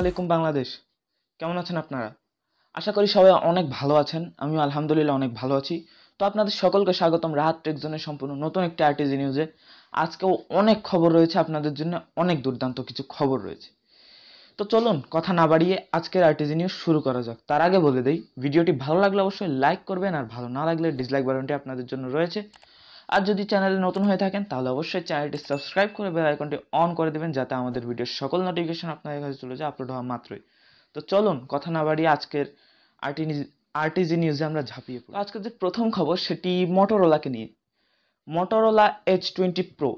আলাইকুম বাংলাদেশ। কেমন আছেন আপনারা? আশা করি সবাই অনেক ভালো আছেন। আমিও আলহামদুলিল্লাহ অনেক ভালো আছি। তো আপনাদের সকলকে স্বাগতম রাহাত টেকজনের সম্পূর্ণ নতুন একটি আরটিজি নিউজে। আজকেও অনেক খবর রয়েছে আপনাদের জন্য, অনেক দুর্দান্ত কিছু খবর রয়েছে। তো চলুন, কথা না বাড়িয়ে আজকের আরটিজি নিউজ শুরু করা যাক। তার আগে বলে দেই, ভিডিওটি ভালো লাগলে অবশ্যই লাইক করবেন আর ভালো না লাগলে ডিসলাইক বাটনটি আপনাদের জন্য রয়েছে। আর যদি চ্যানেলে নতুন হয়ে থাকেন, তাহলে অবশ্যই চ্যানেলটি সাবস্ক্রাইব করে বেল আইকনটি অন করে দেবেন, যাতে আমাদের ভিডিওর সকল নোটিফিকেশন আপনাদের কাছে চলে যায় আপলোড হওয়া মাত্রই। তো চলুন, কথা না বাড়িয়ে আজকের আরটি আরটিজি নিউজে আমরা ঝাঁপিয়ে পড়ি। আজকের যে প্রথম খবর, সেটি মোটরোলাকে নিয়ে। মোটরোলা এইচ টোয়েন্টি প্রো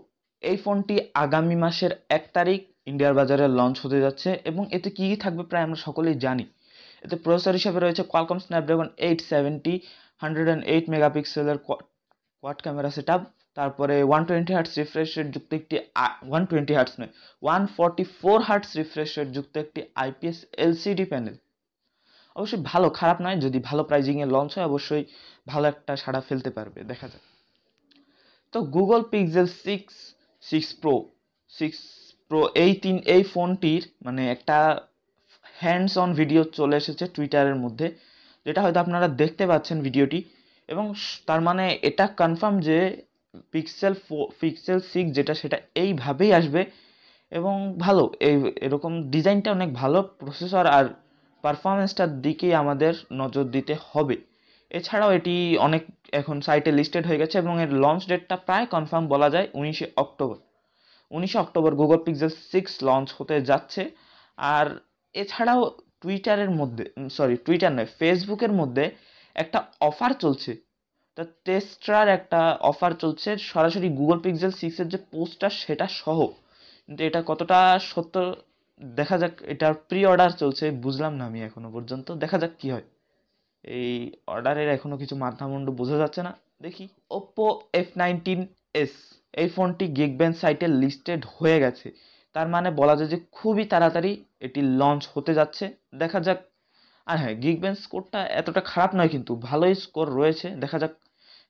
এই ফোনটি আগামী মাসের এক তারিখ ইন্ডিয়ার বাজারে লঞ্চ হতে যাচ্ছে, এবং এতে কী কী থাকবে প্রায় আমরা সকলেই জানি। এতে প্রসেসর হিসেবে রয়েছে Qualcomm Snapdragon eight seventy hundred and eight মেগাপিক্সেলের কোয়াড ক্যামেরা সেট তারপরে ওয়ান টোয়েন্টি হার্টস রিফ্রেশ যুক্ত একটি ওয়ান টোয়েন্টি হার্টস নয় one forty four hertz refresh যুক্ত একটি আইপিএস এলসিডি প্যানেল অবশ্যই ভালো, খারাপ নয়, যদি ভালো প্রাইজিংয়ে লঞ্চ হয়, অবশ্যই ভালো একটা সাড়া ফেলতে পারবে, দেখা যাক। তো Google Pixel six six pro six pro এই তিন এই ফোনটির মানে একটা হ্যান্ডস অন ভিডিও চলে এসেছে টুইটারের মধ্যে, যেটা হয়তো আপনারা দেখতে পাচ্ছেন ভিডিওটি এবং তার মানে এটা কনফার্ম যে পিক্সেল পিক্সেল সিক্স যেটা সেটা এইভাবেই আসবে এবং ভালো, এই, এরকম ডিজাইনটা অনেক ভালো প্রসেসর আর পারফরমেন্সটার দিকেই আমাদের নজর দিতে হবে। এছাড়াও এটি অনেক এখন সাইটে লিস্টেড হয়ে গেছে এবং এর লঞ্চ ডেটটা প্রায় কনফার্ম বলা যায় উনিশে অক্টোবর। উনিশে October Google Pixel six launch হতে যাচ্ছে আর এছাড়াও টুইটারের মধ্যে সরি টুইটার নয় ফেসবুকের মধ্যে একটা অফার চলছে। তা টেস্ট্রার একটা অফার চলছে, সরাসরি গুগল পিক্সেল সিক্সের যে পোস্টটা সেটা সহ। কিন্তু এটা কতটা সত্য দেখা যাক, এটার প্রি অর্ডার চলছে, বুঝলাম না আমি এখনও পর্যন্ত। দেখা যাক কি হয়। এই অর্ডারের এখনও কিছু মাথামুন্ডু বোঝা যাচ্ছে না। দেখি। ওপ্পো এফ নাইনটিন এস এই ফোনটি গিগব্যান্ড সাইটে লিস্টেড হয়ে গেছে। তার মানে বলা যায় যে খুবই তাড়াতাড়ি এটি লঞ্চ হতে যাচ্ছে। দেখা যাক আর হ্যাঁ গিগব্যান্ড স্কোরটা এতটা খারাপ নয় কিন্তু ভালোই স্কোর রয়েছে। দেখা যাক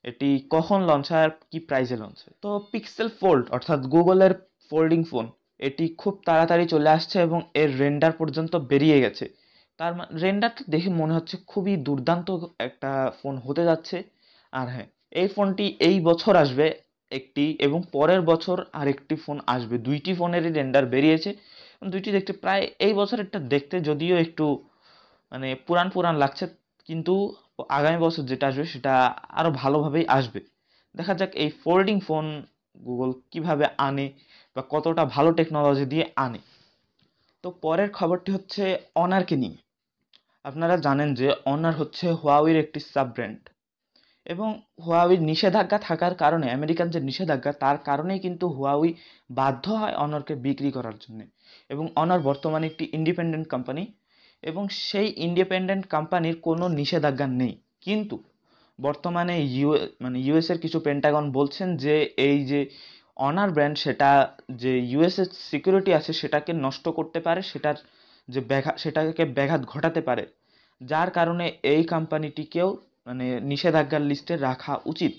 এটি কখন লঞ্চ হয় আর কি প্রাইসে লঞ্চ হয়। তো পিক্সেল ফোল্ড অর্থাৎ গুগলের ফোল্ডিং ফোন এটি খুব তাড়াতাড়ি চলে আসছে এবং এর রেন্ডার পর্যন্ত বেরিয়ে গেছে। তার মানে রেন্ডারটা দেখে মনে হচ্ছে খুবই দুর্দান্ত একটা ফোন হতে যাচ্ছে। আর হ্যাঁ এই ফোনটি এই বছর আসবে একটি এবং পরের বছর আরেকটি ফোন আসবে। দুইটি ফোনেরই রেন্ডার বেরিয়েছে। দুইটি দেখতে, প্রায় এই বছরেরটা দেখতে যদিও একটু মানে পুরান পুরান লাগছে, কিন্তু আগামী বছর যেটা আসবে সেটা আরও ভালোভাবেই আসবে। দেখা যাক এই ফোল্ডিং ফোন গুগল কীভাবে আনে বা কতটা ভালো টেকনোলজি দিয়ে আনে। তো পরের খবরটি হচ্ছে অনারকে নিয়ে। আপনারা জানেন যে অনার হচ্ছে হোয়াওয়ের একটি সাব ব্র্যান্ড এবং হুয়াওয়ের নিষেধাজ্ঞা থাকার কারণে, আমেরিকান যে নিষেধাজ্ঞা, তার কারণেই কিন্তু হুয়াওই বাধ্য হয় অনারকে বিক্রি করার জন্য। এবং অনার বর্তমানে একটি ইন্ডিপেন্ডেন্ট কোম্পানি এবং সেই ইন্ডিপেন্ডেন্ট কোম্পানির কোনো নিষেধাজ্ঞা নেই। কিন্তু বর্তমানে ইউ মানে ইউএসের কিছু পেন্টাগন বলছেন যে এই যে অনার ব্র্যান্ড সেটা, যে ইউএসের সিকিউরিটি আছে সেটাকে নষ্ট করতে পারে, সেটার যে ব্যাঘাত সেটাকে ব্যাঘাত ঘটাতে পারে। যার কারণে এই কোম্পানিটিকেও মানে নিষেধাজ্ঞার লিস্টে রাখা উচিত।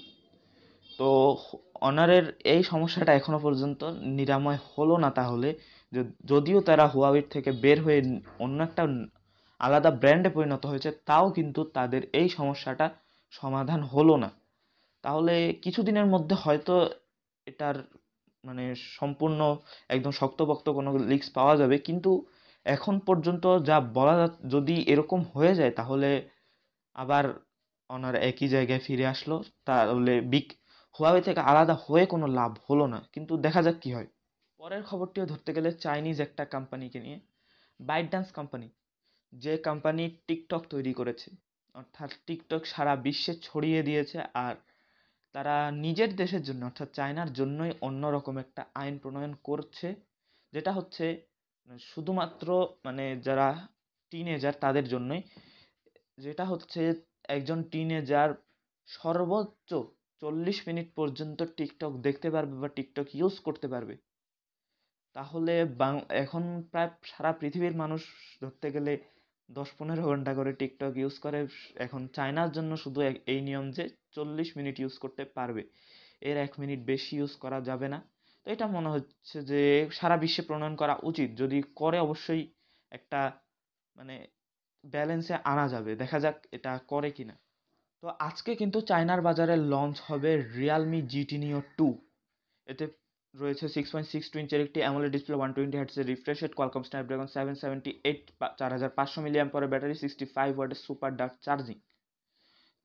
তো অনারের এই সমস্যাটা এখনও পর্যন্ত নিরাময় হলো না তাহলে। যদিও তারা হুয়াওয়ের থেকে বের হয়ে অন্য একটা আলাদা ব্র্যান্ডে পরিণত হয়েছে, তাও কিন্তু তাদের এই সমস্যাটা সমাধান হলো না। তাহলে কিছুদিনের মধ্যে হয়তো এটার মানে সম্পূর্ণ একদম শক্তপোক্ত কোনো লিক্স পাওয়া যাবে, কিন্তু এখন পর্যন্ত যা বলা যদি এরকম হয়ে যায়, তাহলে আবার অনার একই জায়গায় ফিরে আসলো। তাহলে বিগ হুয়াওয়ে থেকে আলাদা হয়ে কোনো লাভ হলো না, কিন্তু দেখা যাক কী হয়। পরের খবরটিও ধরতে গেলে চাইনিজ একটা কোম্পানিকে নিয়ে বাইট ডান্স কোম্পানি যে কোম্পানি টিকটক তৈরি করেছে। অর্থাৎ টিকটক সারা বিশ্বে ছড়িয়ে দিয়েছে আর তারা নিজের দেশের জন্য, অর্থাৎ চায়নার জন্যই অন্যরকম একটা আইন প্রণয়ন করছে, যেটা হচ্ছে শুধুমাত্র মানে যারা টিনেজার তাদের জন্যই, যেটা হচ্ছে একজন টিনেজার সর্বোচ্চ চল্লিশ মিনিট পর্যন্ত টিকটক দেখতে পারবে বা টিকটক ইউজ করতে পারবে। তাহলে বাং, এখন প্রায় সারা পৃথিবীর মানুষ ধরতে গেলে দশ পনেরো ঘণ্টা করে টিকটক ইউজ করে। এখন চায়নার জন্য শুধু এই নিয়ম যে চল্লিশ মিনিট ইউজ করতে পারবে। এর এক মিনিট বেশি ইউজ করা যাবে না। তো এটা মনে হচ্ছে যে সারা বিশ্বে প্রণয়ন করা উচিত। যদি করে অবশ্যই একটা মানে ব্যালেন্সে আনা যাবে। দেখা যাক এটা করে কি না তো আজকে কিন্তু চায়নার বাজারে লঞ্চ হবে রিয়ালমি জিটি নিও টু এতে রয়েছে সিক্স পয়েন্ট সিক্স টু ইঞ্চের একটি AMOLED display one twenty হার্টসের refresh rate Qualcomm Snapdragon seven seventy eight চার হাজার পাঁচশো মিলিয়াম পরে ব্যাটারি সিক্সটি ফাইভ ওয়াটের সুপার ডার্ক চার্জিং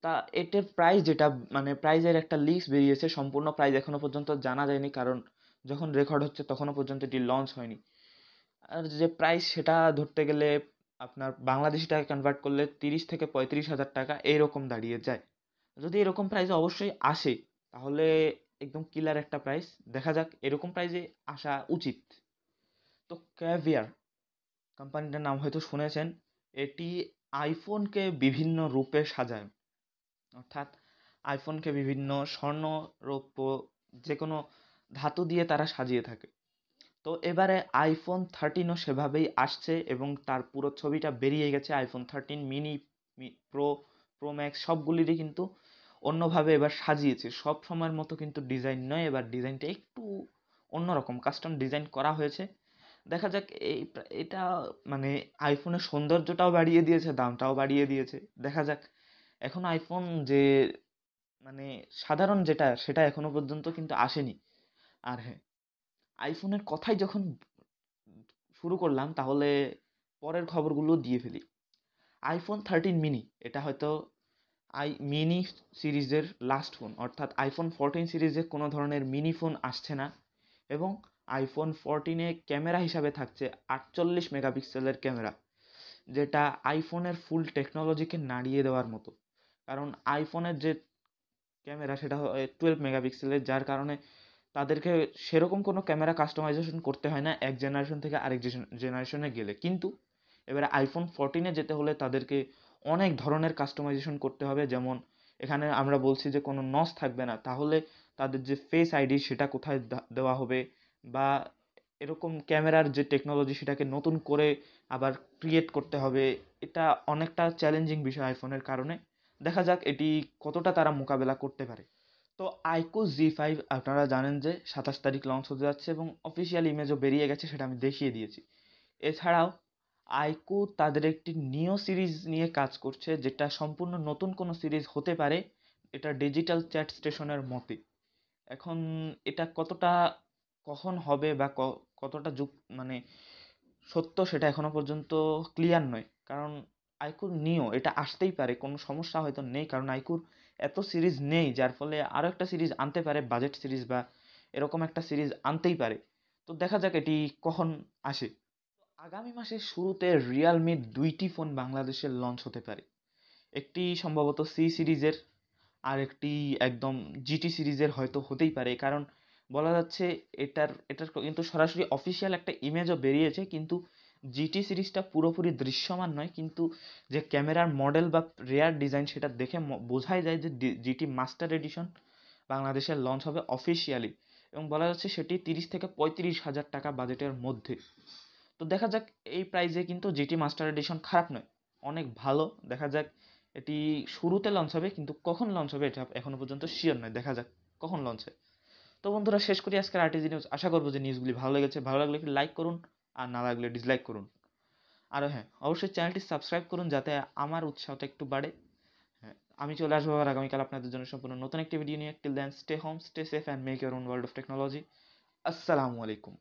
তা এটার প্রাইস যেটা মানে প্রাইজের একটা লিস্ট বেরিয়েছে, সম্পূর্ণ প্রাইস এখনও পর্যন্ত জানা যায়নি, কারণ যখন রেকর্ড হচ্ছে তখনও পর্যন্ত এটি লঞ্চ হয়নি। আর যে প্রাইস সেটা ধরতে গেলে আপনার বাংলাদেশি টাকা কনভার্ট করলে তিরিশ থেকে পঁয়ত্রিশ হাজার টাকা এইরকম দাঁড়িয়ে যায়। যদি এরকম প্রাইসে অবশ্যই আসে, তাহলে একদম কিলার একটা প্রাইস দেখা যাক, এরকম প্রাইসে আসা উচিত। তো ক্যাভিয়ার কোম্পানিটার নাম হয়তো শুনেছেন। এটি আইফোনকে বিভিন্ন রূপে সাজায়। অর্থাৎ আইফোনকে বিভিন্ন স্বর্ণ রৌপ্য যে কোনো ধাতু দিয়ে তারা সাজিয়ে থাকে। তো এবারে আইফোন থার্টিনও সেভাবেই আসছে এবং তার পুরো ছবিটা বেরিয়ে গেছে। IPhone thirteen mini pro pro max সবগুলিরই কিন্তু অন্যভাবে এবার সাজিয়েছে। সব সময়ের মতো কিন্তু ডিজাইন নয়, এবার ডিজাইনটা একটু অন্যরকম। কাস্টম ডিজাইন করা হয়েছে। দেখা যাক, এই এটা মানে আইফোনের সৌন্দর্যটাও বাড়িয়ে দিয়েছে, দামটাও বাড়িয়ে দিয়েছে। দেখা যাক, এখন আইফোন যে মানে সাধারণ যেটা, সেটা এখনও পর্যন্ত কিন্তু আসেনি। আর হ্যাঁ আইফোনের কথাই যখন শুরু করলাম, তাহলে পরের খবরগুলো দিয়ে ফেলি। আইফোন থার্টিন মিনি এটা হয়তো আই মিনি সিরিজের লাস্ট ফোন অর্থাৎ আইফোন ফোরটিন সিরিজে কোনো ধরনের মিনি ফোন আসছে না এবং আইফোন ফোরটিনে ক্যামেরা হিসাবে থাকছে আটচল্লিশ মেগাপিক্সেলের ক্যামেরা যেটা আইফোনের ফুল টেকনোলজিকে নাড়িয়ে দেওয়ার মতো। কারণ আইফোনের যে ক্যামেরা সেটা টুয়েলভ মেগাপিক্সেলের যার কারণে তাদেরকে সেরকম কোনো ক্যামেরা কাস্টমাইজেশন করতে হয় না এক জেনারেশন থেকে আরেক জেনারেশনে গেলে। কিন্তু এবারে আইফোন ফোরটিনে যেতে হলে তাদেরকে অনেক ধরনের কাস্টমাইজেশন করতে হবে। যেমন এখানে আমরা বলছি যে কোনো নস থাকবে না। তাহলে তাদের যে ফেস আইডি সেটা কোথায় দেওয়া হবে? বা এরকম ক্যামেরার যে টেকনোলজি সেটাকে নতুন করে আবার ক্রিয়েট করতে হবে, এটা অনেকটা চ্যালেঞ্জিং বিষয় আইফোনের কারণে। দেখা যাক এটি কতটা তারা মোকাবেলা করতে পারে। তো আইকো জি ফাইভ আপনারা জানেন যে সাতাশ তারিখ লঞ্চ হতে যাচ্ছে এবং অফিসিয়াল ইমেজও বেরিয়ে গেছে সেটা আমি দেখিয়ে দিয়েছি। এছাড়াও আইকো তাদের একটি নিও সিরিজ নিয়ে কাজ করছে, যেটা সম্পূর্ণ নতুন কোনো সিরিজ হতে পারে। এটা ডিজিটাল চ্যাট স্টেশনের মতে। এখন এটা কতটা কখন হবে বা কতটা যুগ মানে সত্য সেটা এখনও পর্যন্ত ক্লিয়ার নয়। কারণ আইকুর নিও, এটা আসতেই পারে, কোনো সমস্যা হয়তো নেই। কারণ আইকুর এত সিরিজ নেই, যার ফলে আরও একটা সিরিজ আনতে পারে, বাজেট সিরিজ বা এরকম একটা সিরিজ আনতেই পারে। তো দেখা যাক এটি কখন আসে। আগামী মাসের শুরুতে রিয়ালমির দুইটি ফোন বাংলাদেশে লঞ্চ হতে পারে। একটি সম্ভবত সি সিরিজের আর একটি একদম জিটি সিরিজের হয়তো হতেই পারে, কারণ বলা যাচ্ছে এটার এটার কিন্তু সরাসরি অফিসিয়াল একটা ইমেজও বেরিয়েছে, কিন্তু জিটি সিরিজটা পুরোপুরি দৃশ্যমান নয়, কিন্তু যে ক্যামেরার মডেল বা রেয়ার ডিজাইন সেটা দেখে বোঝাই যায় যে জিটি মাস্টার এডিশন বাংলাদেশে লঞ্চ হবে অফিসিয়ালি এবং বলা যাচ্ছে সেটি তিরিশ থেকে পঁয়ত্রিশ হাজার টাকা বাজেটের মধ্যে। তো দেখা যাক এই প্রাইজে কিন্তু জিটি মাস্টার এডিশন খারাপ নয়। অনেক ভালো, দেখা যাক এটি শুরুতে লঞ্চ হবে, কিন্তু কখন লঞ্চ হবে এটা এখনও পর্যন্ত শিওর নয়। দেখা যাক কখন লঞ্চ হয়। তো বন্ধুরা, শেষ করি আজকের আরটিজি নিউজ আশা করব যে নিউজগুলি ভালো লেগেছে। ভালো লাগলে একটু লাইক করুন, আর না লাগলে ডিসলাইক করুন। আর হ্যাঁ অবশ্যই চ্যানেলটি সাবস্ক্রাইব করুন যাতে আমার উৎসাহটা একটু বাড়ে। হ্যাঁ আমি চলে আসব আবার আগামীকাল আপনাদের জন্য সম্পূর্ণ নতুন একটি ভিডিও নিয়ে। Till then stay home stay safe and make your own world of technology আসসালামু আলাইকুম।